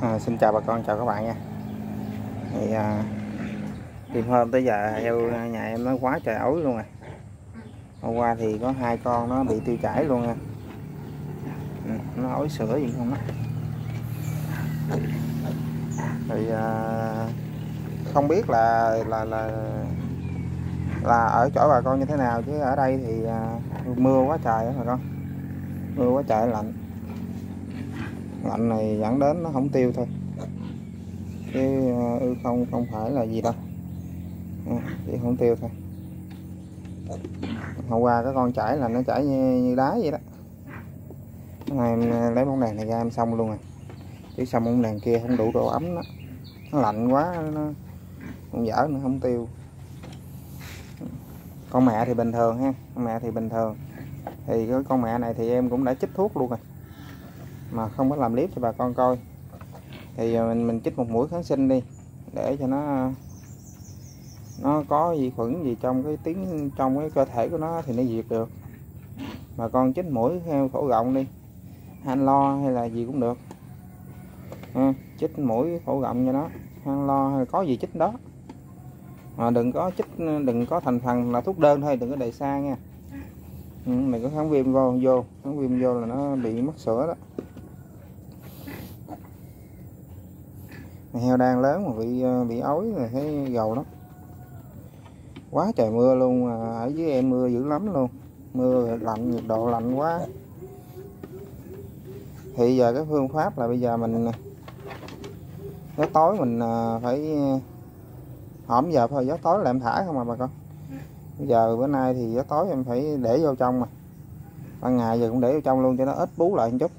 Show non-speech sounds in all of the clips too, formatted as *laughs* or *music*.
À, xin chào bà con chào các bạn nha. Thì à, tìm hôm tới giờ heo nhà em nó quá trời ối luôn rồi hôm qua thì có hai con nó bị tiêu chảy luôn nha ừ, nó ối sữa gì không đó thì à, không biết là là là là ở chỗ bà con như thế nào chứ ở đây thì à, mưa quá trời đó bà con. Mưa quá trời lạnh lạnh này dẫn đến nó không tiêu thôi. Chứ ờ, ư không không phải là gì đâu. À, chỉ không tiêu thôi. Hôm qua cái con chảy là nó chảy như, như đá vậy đó. Này em ờ, lấy bóng đèn này ra em xong luôn rồi. Chứ xong bóng đèn kia không đủ độ ấm đó. Nó lạnh quá nó không dở nữa không tiêu. Con mẹ thì bình thường ha. Con mẹ thì bình thường. Thì cái con mẹ này thì em cũng đã chích thuốc luôn rồi mà không có làm clip cho bà con coi. Thì ờ, mình mình chích một mũi kháng sinh đi để cho nó nó có vi khuẩn gì trong cái tiếng trong cái cơ thể của nó thì nó diệt được. Mà con chích mũi heo khổ rộng đi han lo hay là gì cũng được. À, chích mũi phổ rộng cho nó han lo hay có gì chích đó. Mà đừng có chích đừng có thành phần là thuốc đơn thôi đừng có đầy xa nha. Ừ, có kháng viêm vô vô kháng viêm vô là nó bị mất sữa đó. Heo đang lớn mà bị ờ, bị ối rồi thấy gầu lắm. Quá trời mưa luôn ở dưới em mưa dữ lắm luôn. Mưa lạnh, nhiệt độ lạnh quá. Thì giờ cái phương pháp là bây giờ mình, gió tối mình ờ, phải ờ, hổm giờ thôi, gió tối là em thả không à bà con. Bây giờ bữa nay thì gió tối em phải để vô trong mà. Ban ngày giờ cũng để vô trong luôn cho nó ít bú lại một chút.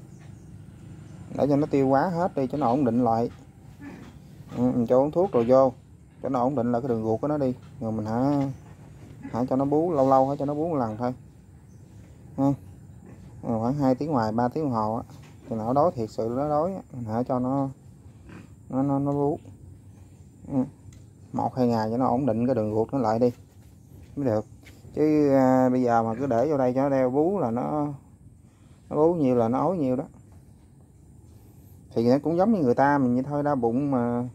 Để cho nó tiêu quá hết đi cho nó ổn định lại ừ, mình cho uống thuốc rồi vô. Cho nó ổn định lại cái đường ruột của nó đi. Rồi mình hả hả cho nó bú lâu lâu hả cho nó bú một lần thôi. Ừ. Ha khoảng 2 tiếng ngoài 3 tiếng đồng hồ á thì nó đói thiệt sự nó đói mình hả cho nó nó nó, nó bú. Ừ. một hai ngày cho nó ổn định cái đường ruột nó lại đi. Mới được. Chứ à, bây giờ mà cứ để vô đây cho nó đeo bú là nó nó bú nhiều là nó ối nhiều đó. Thì nó cũng giống như người ta mình như thôi đau bụng mà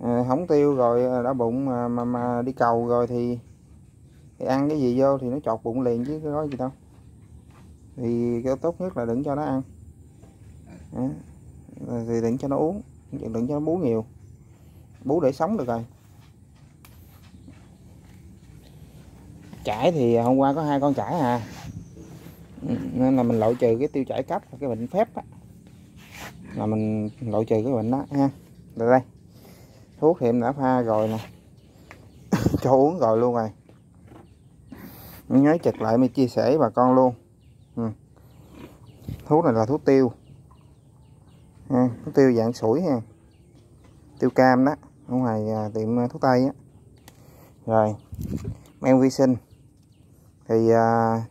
Ờ, không tiêu rồi ờ, đau bụng mà, mà mà đi cầu rồi thì, thì ăn cái gì vô thì nó chọt bụng liền chứ có gì đâu. Thì cái tốt nhất là đừng cho nó ăn. À, thì đừng cho nó uống đừng cho nó bú nhiều. Bú để sống được rồi. Chải thì hôm qua có hai con chải à. Ừ, nên là mình loại trừ cái tiêu chảy cấp cái bệnh phép á. Là mình loại trừ cái bệnh đó ha rồi đây thuốc thì em đã pha rồi nè. *laughs* Cho uống rồi luôn rồi. Mình nhớ chật lại mình chia sẻ với bà con luôn. Ừ. thuốc này là thuốc tiêu. Ha. thuốc tiêu dạng sủi ha. Tiêu cam đó. Ở ngoài à, tiệm à, thuốc tây á. Rồi men vi sinh. Thì à,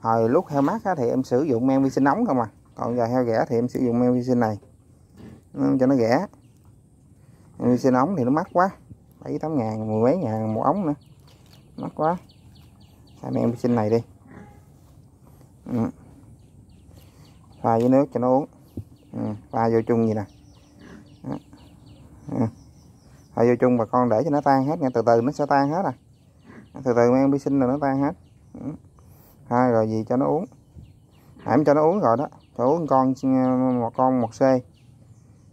hồi lúc heo mát á, thì em sử dụng men vi sinh nóng không à? Còn giờ heo rẻ thì em sử dụng men vi sinh này. Ừ, cho nó rẻ men sinh ống thì nó mắc quá. Bảy tám ngàn mười mấy ngàn một ống nữa. Mắc quá. Sao em xin sinh này đi. Ừ. pha với nước cho nó uống. Ừ. pha vô chung gì nè. Ừ. ừ. pha vô chung bà con để cho nó tan hết nha. Từ từ nó sẽ tan hết à. Từ từ men vi sinh là nó tan hết. Ừ. hai rồi gì cho nó uống. À, em cho nó uống rồi đó. Cho uống con một con một c.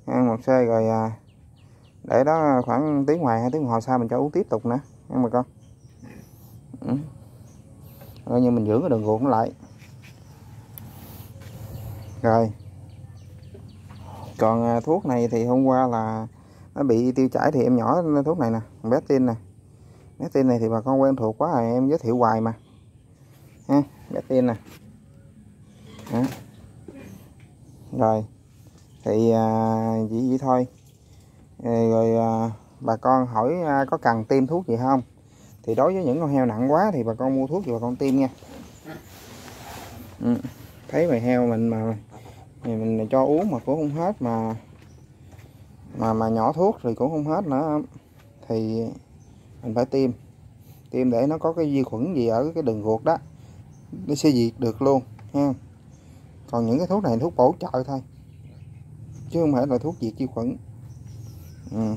Ăn một c rồi à, để đó khoảng tiếng ngoài hai tiếng hồi sau mình cho uống tiếp tục nữa. Nhưng mà con. Ừ. như mình dưỡng cái đường ruột nó lại. Rồi. Còn à, thuốc này thì hôm qua là nó bị tiêu chảy thì em nhỏ thuốc này nè bé tin nè. Bé tin này thì bà con quen thuộc quá rồi em giới thiệu hoài mà. Ha bé tin nè. Đó. rồi. Thì à, chỉ vậy thôi rồi à, bà con hỏi à, có cần tiêm thuốc gì không? Thì đối với những con heo nặng quá thì bà con mua thuốc rồi bà con tiêm nha. Ừ. thấy mày heo mình mà mình cho uống mà cũng không hết mà mà mà nhỏ thuốc thì cũng không hết nữa. Thì mình phải tiêm tiêm để nó có cái vi khuẩn gì ở cái đường ruột đó nó sẽ diệt được luôn ha. Còn những cái thuốc này thuốc bổ trợ thôi chứ không phải là thuốc diệt vi khuẩn ừ.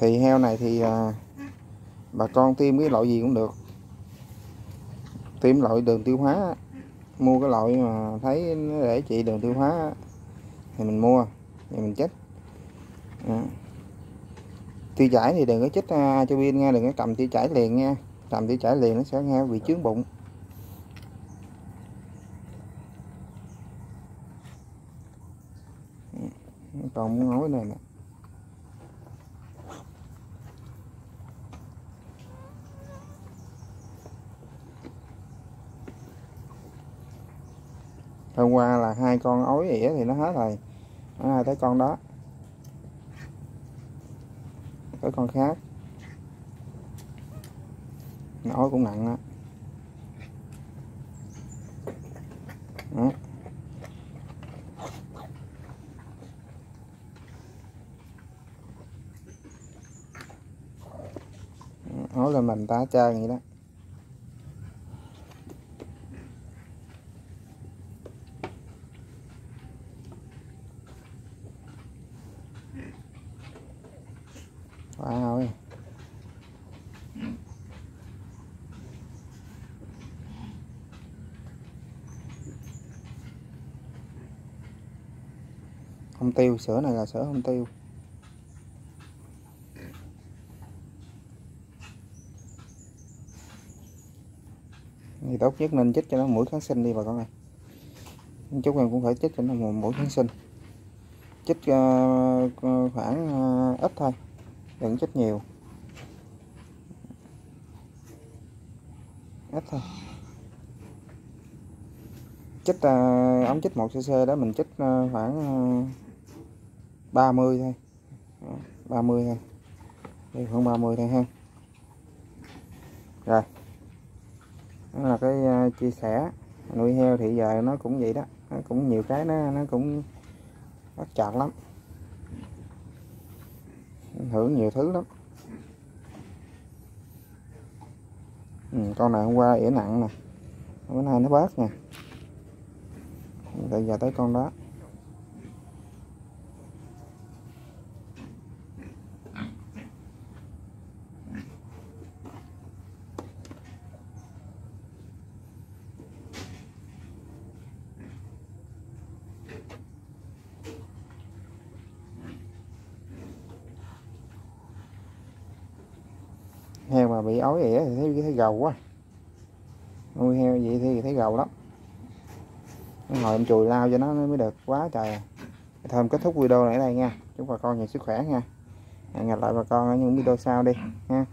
thì heo này thì à, bà con tiêm cái loại gì cũng được. Tiêm loại đường tiêu hóa. Mua cái loại mà thấy nó để trị đường tiêu hóa thì mình mua thì mình chích à. Ừ. tiêu chảy thì đừng có chích à, cho pin nha đừng có cầm tiêu chảy liền nha. Cầm tiêu chảy liền nó sẽ nghe bị chướng bụng. Còn này nè hôm qua là hai con ối ỉa thì nó hết rồi. Nó hai tới con đó. Tới con khác. Ối cũng nặng đó. đó ối là mình ta chơi vậy đó Wow. Không tiêu, sữa này là sữa không tiêu. Thì tốt nhất nên chích cho nó mũi kháng sinh đi bà con ơi. Chút em cũng phải chích cho nó một mũi kháng sinh. Chích uh, khoảng uh, ít thôi đừng chích nhiều. Ít thôi. Chích uh, ống chích 1 cc đó mình chích uh, khoảng uh, 30 thôi. 30 thôi. Đây khoảng 30 thôi ha. Rồi đó là cái uh, chia sẻ. Nuôi heo thì giờ nó cũng vậy đó. Nó cũng nhiều cái nó nó cũng bắt chặt lắm. Ảnh hưởng nhiều thứ lắm. Ừ, con này hôm qua ỉa nặng nè. Bữa nay nó bớt nè. Bây giờ tới con đó. Heo mà bị ói ỉa thì thấy, thấy gầu quá. Nuôi heo vậy thì thấy gầu lắm. Hồi em chùi lao cho nó mới được quá trời. Thôi em kết thúc video này ở đây nha. Chúc bà con nhiều sức khỏe nha. Hẹn gặp lại bà con ở những video sau đi nha